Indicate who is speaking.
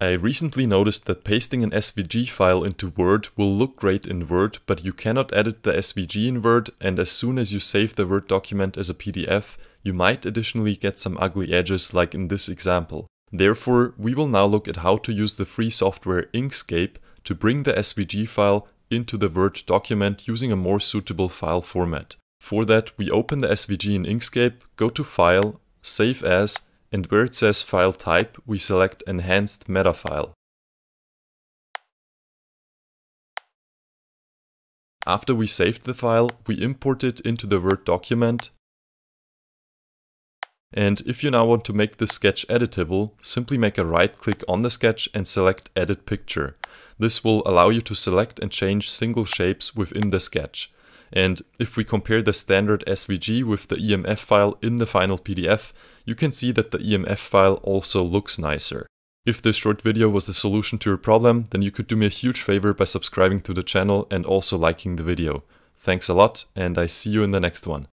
Speaker 1: I recently noticed that pasting an SVG file into Word will look great in Word, but you cannot edit the SVG in Word and as soon as you save the Word document as a PDF, you might additionally get some ugly edges like in this example. Therefore, we will now look at how to use the free software Inkscape to bring the SVG file into the Word document using a more suitable file format. For that, we open the SVG in Inkscape, go to File, Save As, and where it says file type, we select enhanced metafile. After we saved the file, we import it into the Word document. And if you now want to make this sketch editable, simply make a right click on the sketch and select Edit Picture. This will allow you to select and change single shapes within the sketch. And if we compare the standard SVG with the EMF file in the final PDF, you can see that the EMF file also looks nicer. If this short video was the solution to your problem, then you could do me a huge favor by subscribing to the channel and also liking the video. Thanks a lot, and I see you in the next one.